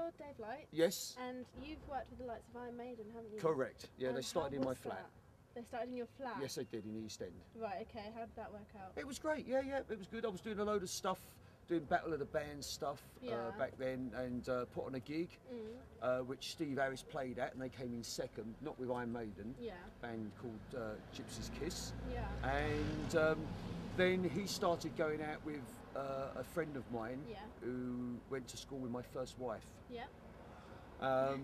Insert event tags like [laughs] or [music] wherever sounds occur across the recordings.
you're Dave Lights, Yes, and you've worked with the likes of Iron Maiden, haven't you? correct. Yeah, And they started in my flat. that? They started in your flat. Yes, they did in the East End. Right. Okay. How did that work out? It was great. Yeah, yeah, it was good. I was doing a load of stuff, doing Battle of the Bands stuff Yeah. uh, back then, and uh, put on a gig, Mm. uh, which Steve Harris played at, and they came in second, not with Iron Maiden, Yeah. band called uh, Gypsy's Kiss, Yeah. and um, then he started going out with uh, a friend of mine Yeah. who went to school with my first wife. Yeah. Um,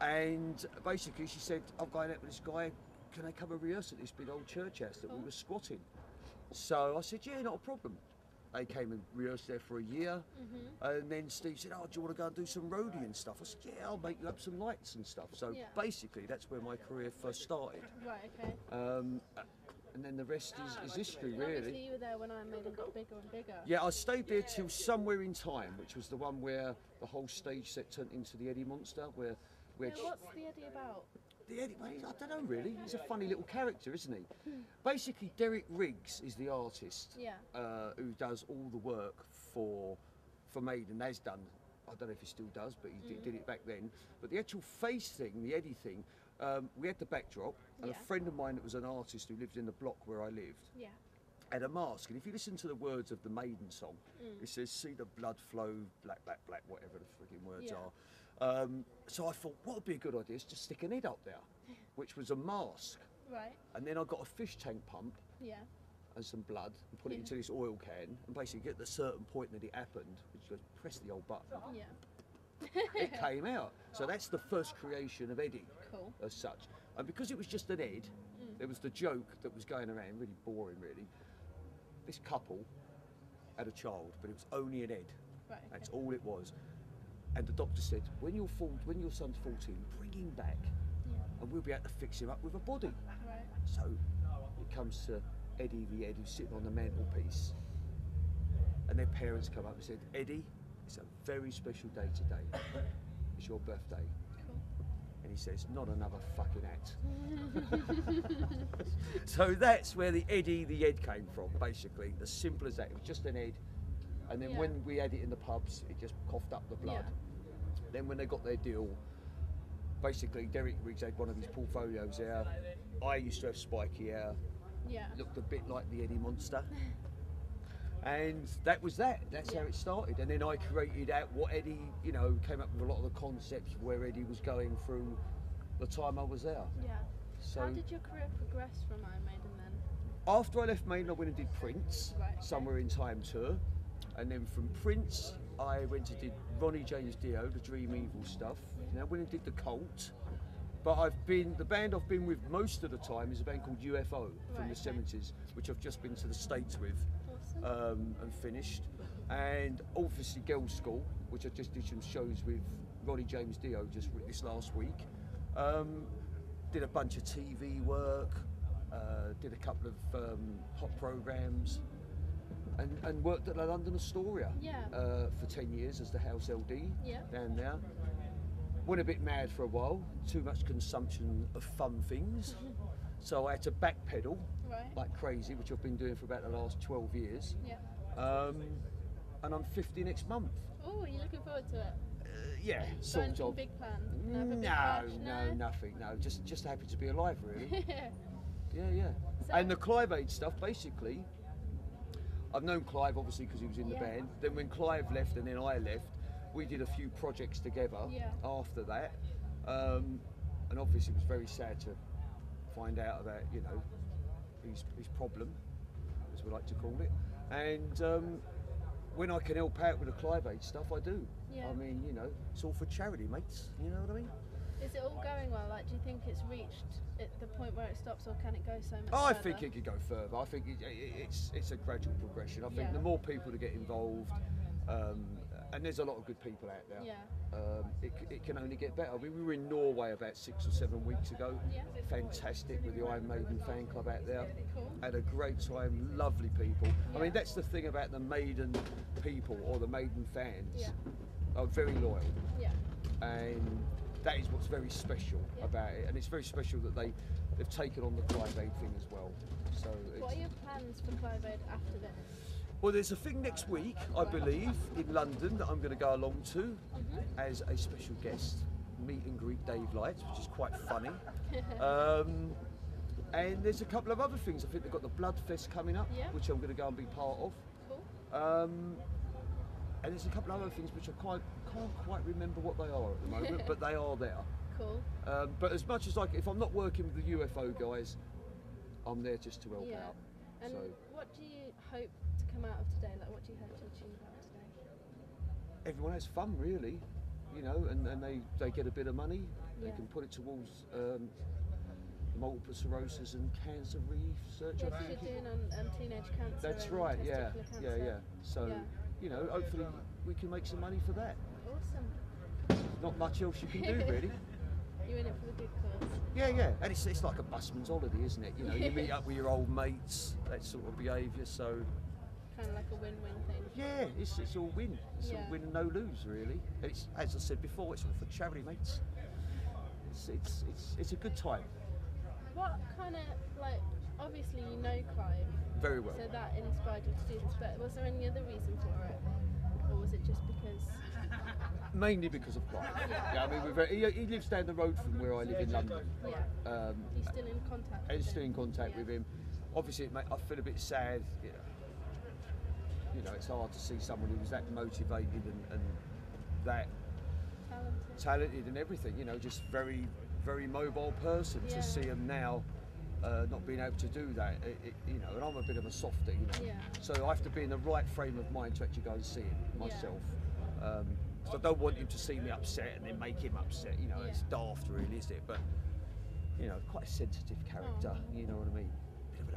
and basically, she said, I'm going out with this guy. Can I come and rehearse at this big old church house that we were squatting? So I said, Yeah, not a problem. They came and rehearsed there for a year. Mhm. And then Steve said, Oh, do you want to go and do some roadie and stuff? I said, Yeah, I'll make you up some lights and stuff. So Yeah. basically, that's where my career first started. Right. Okay. Um, and then the rest is, is history, really. you were there when Iron Maiden got bigger and bigger. Yeah, I stayed there till somewhere in time, which was the one where the whole stage set turned into the Eddie Monster, where where Yeah, What's the idea about? The Eddie, well, I don't know really. He's a funny little character, isn't he? Hmm. Basically, Derek Riggs is the artist Yeah. uh, who does all the work for for Maiden. Has done. I don't know if he still does, but he did, did it back then. But the actual face thing, the Eddie thing, um, we had the backdrop, and Yeah. a friend of mine that was an artist who lived in the block where I lived Yeah. had a mask. And if you listen to the words of the Maiden song, Mm. it says, "See the blood flow, black, black, black," whatever the frigging words Yeah. are. Um, so I thought, what would be a good idea is just stick an head up there, [laughs] which was a mask. Right. And then I got a fish tank pump Yeah. and some blood and put it into this oil can and basically get the certain point that it happened, which goes press the old button. Yeah. It [laughs] came out. So that's the first creation of Eddie Cool. as such. And because it was just an Ed, Mm. there was the joke that was going around, really boring really. This couple had a child, but it was only an Ed. Right. That's okay. all it was. And the doctor said, when you're full, when your son's 14, bring him back Yeah. and we'll be able to fix him up with a body. Right. So it comes to Eddie the Ed who's sitting on the mantelpiece. And their parents come up and said, Eddie, it's a very special day today. It's your birthday. Cool. And he says, not another fucking act. [laughs] so that's where the Eddie the Ed came from, basically. As simple as that. It was just an Ed. And then Yeah. when we had it in the pubs, it just coughed up the blood. Yeah. Then when they got their deal, basically Derek Riggs had one of his portfolios out. I used to have spiky hair, Yeah. looked a bit like the Eddie Monster. [laughs] And that was that. That's how it started. And then I created out what Eddie, you know, came up with a lot of the concepts where Eddie was going through the time I was there. Yeah. So How did your career progress from Iron Maiden then? after I left Maiden, I went and did Prince, Right, okay. somewhere in time tour. And then from Prince, I went and did Ronnie James Dio, the Dream Evil stuff. Then I went and did The Cult. But I've been, the band I've been with most of the time is a band called UFO from Right, the okay. 70s, which I've just been to the States with. Um, and finished. And obviously Girlschool, which I just did some shows with Ronnie James Dio just this last week. Um, did a bunch of TV work, uh, did a couple of um, hot programs, and, and worked at the London Astoria Yeah. uh, for 10 years as the house LD Yeah. down there. Went a bit mad for a while, too much consumption of fun things. [laughs] So I had to backpedal Right. like crazy, which I've been doing for about the last 12 years. Yeah. Um, and I'm 50 next month. Oh, are you looking forward to it? Uh, yeah, Got sort of. big planned? A No, big bash? no, nothing. No, just just happy to be alive, really. [laughs] yeah, yeah. So- and the Clive Aid stuff, basically. I've known Clive obviously because he was in the band. Then when Clive left and then I left, we did a few projects together. Yeah. After that, um, and obviously it was very sad to find out about you know his his problem, as we like to call it. And um, when I can help out with the Clive Aid stuff, I do. Yeah. I mean, you know, it's all for charity, mates. You know what I mean? Is it all going well? Like, do you think it's reached the point where it stops, or can it go so much? I further? think it could go further. I think it, it, it's it's a gradual progression. I think Yeah. the more people that get involved, um, and there's a lot of good people out there. Yeah. Um, it, it can only get better. I mean, we were in Norway about six or seven weeks ago. Yeah. Fantastic with the Iron Maiden fan club out there. Cool. Had a great time, lovely people. I mean, that's the thing about the Maiden people or the Maiden fans. Yeah. Are very loyal, Yeah. and that is what's very special Yeah. about it. And it's very special that they they've taken on the Clive Aid thing as well. So What are your plans for Clive Aid after this? Well, there's a thing next week, I believe, in London that I'm going to go along to as a special guest, meet and greet Dave Lights, which is quite funny. [laughs] um, and there's a couple of other things. I think they've got the Blood Fest coming up, Yeah. which I'm going to go and be part of. Cool. Um, and there's a couple of other things which I can't, can't quite remember what they are at the moment, but they are there. [laughs] Cool. Um, but as much as like, if I'm not working with the UFO guys, I'm there just to help Yeah. out. And So- what do you hope come out of today? Like, what do you hope to achieve out of today? everyone has fun really you know and, and they, they get a bit of money they can put it towards um, multiple sclerosis and cancer research Yeah, you're doing on, on teenage cancer. that's right yeah testicular yeah yeah so Yeah. you know hopefully we can make some money for that Awesome. not much else you can do [laughs] really You're in it for the good cause. yeah yeah and it's, it's like a busman's holiday isn't it you know you [laughs] meet up with your old mates that sort of behaviour so Kind of like a win-win thing. yeah it's, it's all win it's Yeah. all win, no lose, really it's as I said before it's all for charity mates it's, it's, it's, it's a good time What kind of like? Obviously, you know Clive, very well so that inspired you to do this. But was there any other reason for it, or was it just because? mainly because of Clive. Yeah, I mean, very, he, he lives down the road from where I live in London. Yeah. Um, You still in contact? with still in contact Yeah. with him. Obviously, it ma I feel a bit sad. You know, it's hard to see someone who's that motivated and, and that Talented. talented and everything. You know, just very, very mobile person. Yeah. To see him now. Uh, not being able to do that, it, it, you know, and I'm a bit of a softie, you know, Yeah. so I have to be in the right frame of mind to actually go and see him Yeah. myself. Um, so I don't want him to see me upset and then make him upset. You know, it's daft, really, isn't it? But you know, quite a sensitive character. You know what I mean?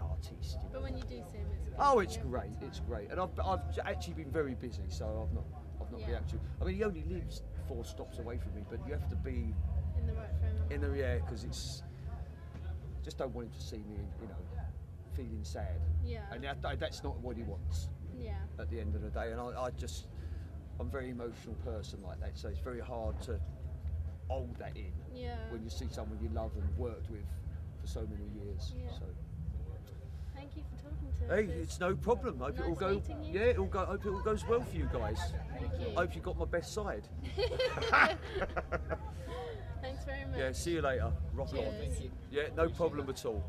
You know? But when you do see him, it's. Oh, it's great. It's great, and I've, I've actually been very busy, so I've not I've not been able to. I mean, he only lives four stops away from me, but you have to be in the right frame. in the yeah because it's just don't want him to see me, you know, feeling sad. Yeah. And that, that's not what he wants Yeah. at the end of the day. And I, I just, I'm a very emotional person like that, so it's very hard to hold that in Yeah. when you see someone you love and worked with for so many years. Yeah. So, Thank you for talking to us. Hey, it's no problem. Hope it all Nice go. Yeah, it all go. Hope it all goes well for you guys. Thank you. Hope you got my best side. [laughs] [laughs] Thanks very much. Yeah. See you later. Rock on. Cheers. Yeah, no problem at all.